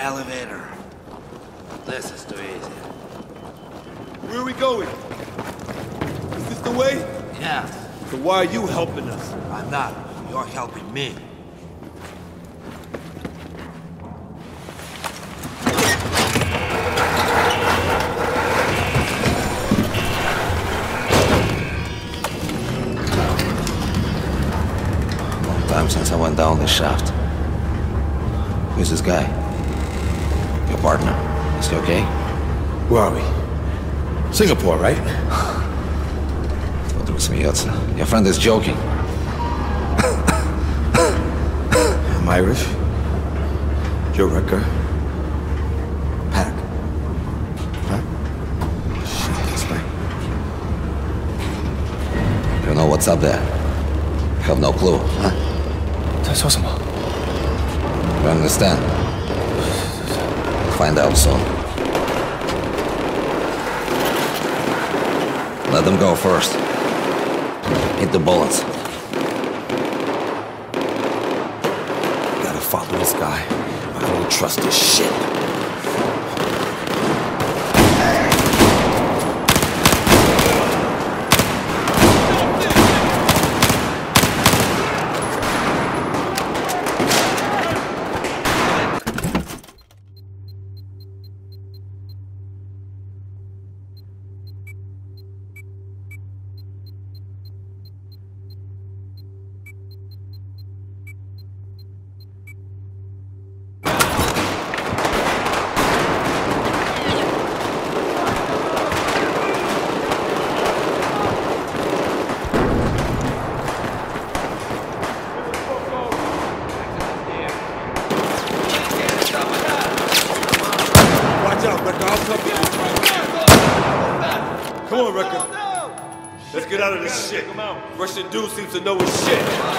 There's the elevator. This is too easy. Where are we going? Is this the way? Yeah, So why are you helping us? I'm not. You're helping me. Long time since I went down this shaft. Who's this guy? partner. It's okay? Where are we? Singapore, right? Don't do it to. Your friend is joking. I'm Irish. Joe Rucker. Pac. Huh? Shit, that's right. You don't know what's up there. You have no clue, huh? 在说什么？You understand? Find out soon. Let them go first. Hit the bullets. Gotta follow this guy. I don't trust this shit. Russian dude seems to know his shit.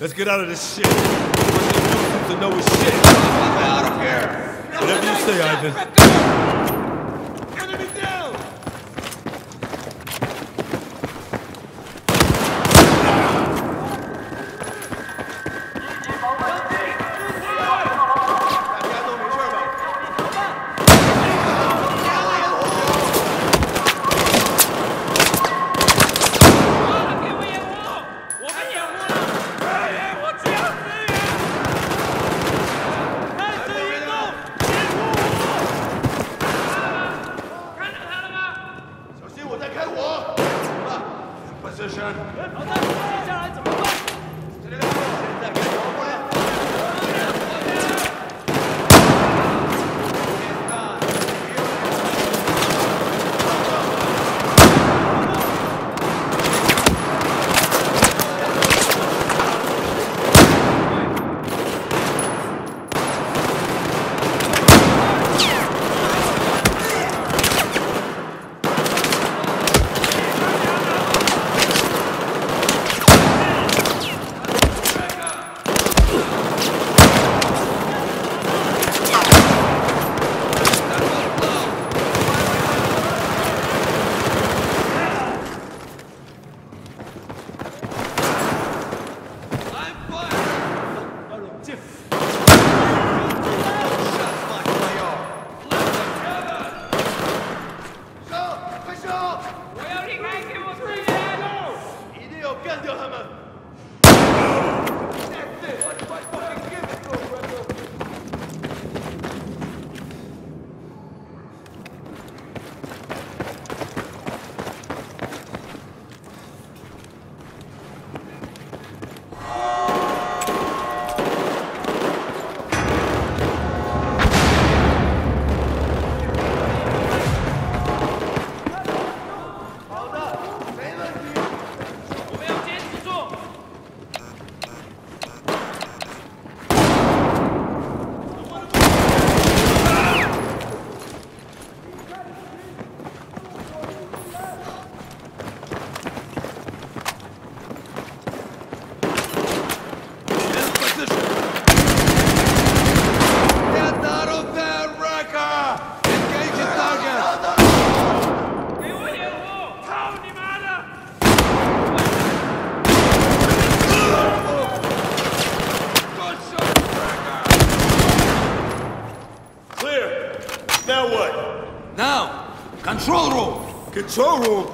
Let's get out of this shit. To know shit. Out of here! Whatever you say, Ivan. Control room?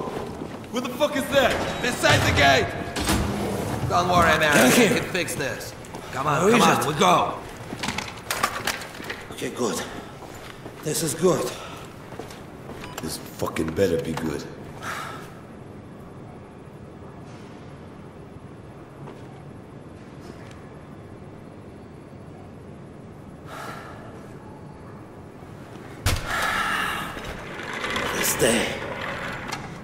Where the fuck is that? Beside the gate! Don't worry, man. We can fix this. Come on, come on, we go. Okay, good. This is good. This fucking better be good. This day.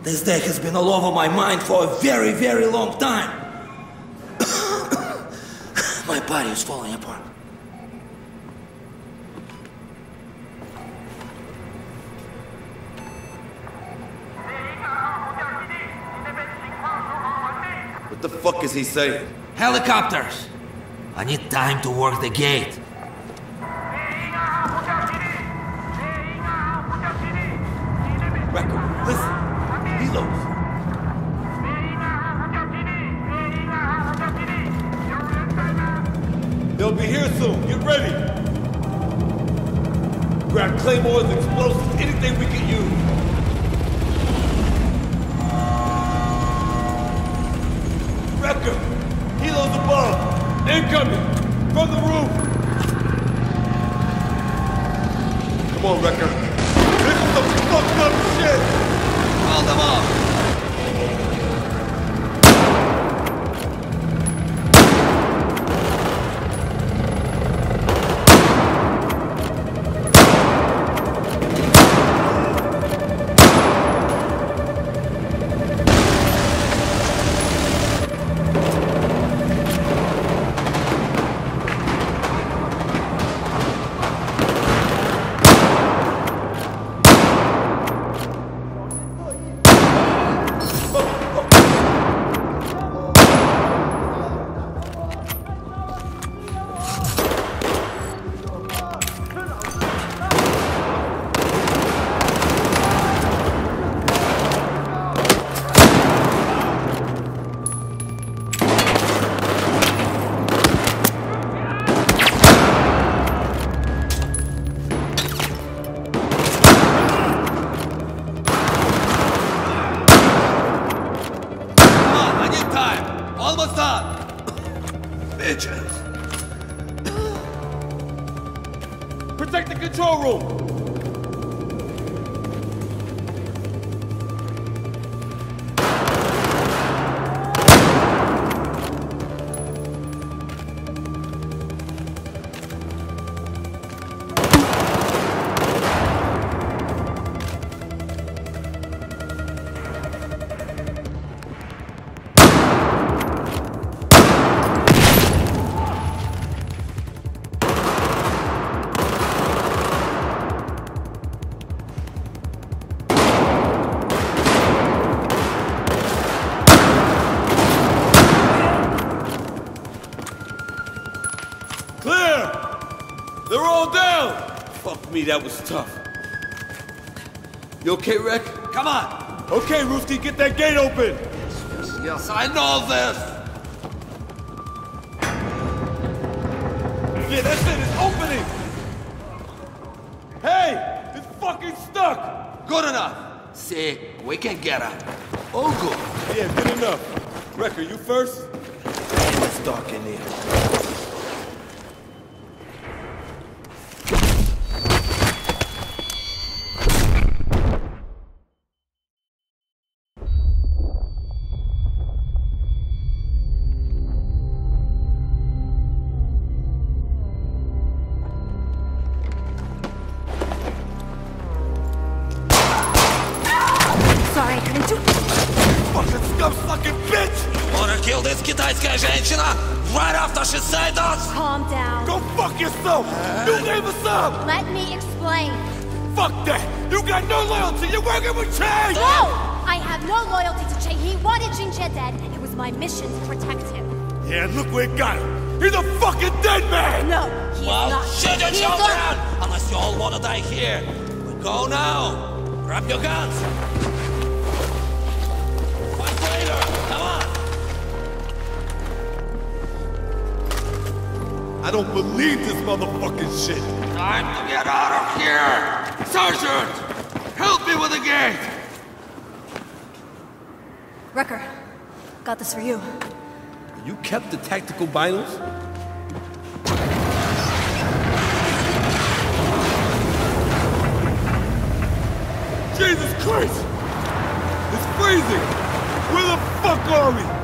This day has been all over my mind for a very, very long time. my body is falling apart. What the fuck is he saying? Helicopters! I need time to work the gate. Recker, listen. They'll be here soon. Get ready. Grab claymores, explosives, anything we can use. Recker, Helos above. Incoming. From the roof. Come on, Recker. This is some fucked up shit. Hold them off! Me, that was tough. You okay, Rick? Come on! Okay, Rooski, get that gate open! Yes, yes, yes, I know this! Yeah, that's it, it's opening! Hey! It's fucking stuck! Good enough! See, we can get out. Oh, All good. Yeah, good enough. Recker, you first? It's dark in there. Right after she said us! Calm down. Go fuck yourself! You gave us up! Let me explain. Fuck that! You got no loyalty! You're working with Che! No! I have no loyalty to Che. He wanted Jin Jie dead. It was my mission to protect him. Yeah, look where it got him. He's a fucking dead man! No, he's well, not. shut your jaw down! Unless you all wanna die here. We go now. Grab your guns. I don't believe this motherfucking shit! Time to get out of here! Sergeant! Help me with the gate! Recker, got this for you. You kept the tactical vinyls? Jesus Christ! It's freezing! Where the fuck are we?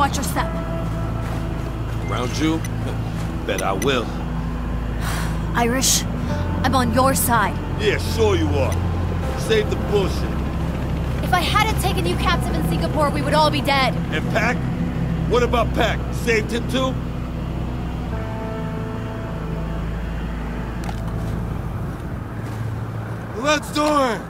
Watch your step. Round you? Bet I will. Irish, I'm on your side. Yeah, sure you are. Save the bullshit. If I hadn't taken you captive in Singapore, we would all be dead. And Pac? What about Pac? Saved him too? Let's do it!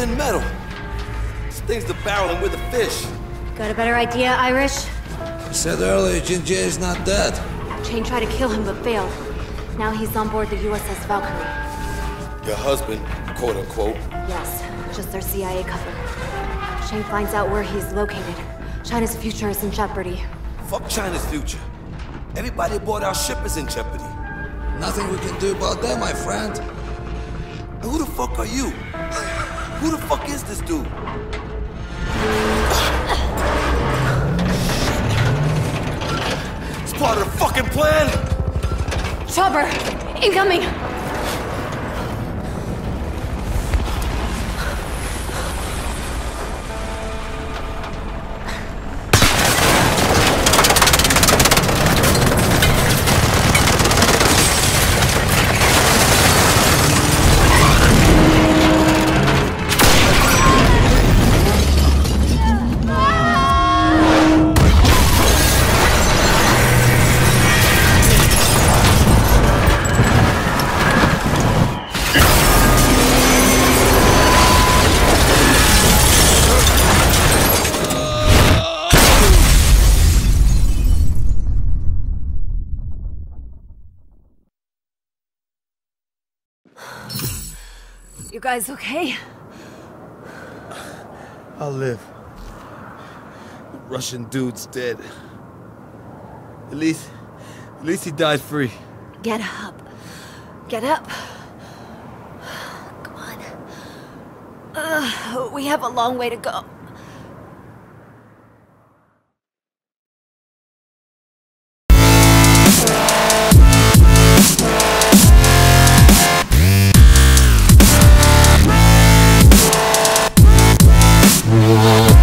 Thin metal. This thing's the barrel and we're the fish. Got a better idea, Irish? I said earlier Jin Jie is not dead. Chang tried to kill him but failed. Now he's on board the USS Valkyrie. Your husband, quote unquote. Yes, just their CIA cover. Chang finds out where he's located. China's future is in jeopardy. Fuck China's future. Everybody aboard our ship is in jeopardy. Nothing we can do about that, my friend. Who the fuck are you? Who the fuck is this dude? It's part of the fucking plan. Chopper! Incoming! Guys okay? I'll live. The Russian dude's dead. At least, at least he died free. Get up. Get up. Come on. Uh, we have a long way to go. Música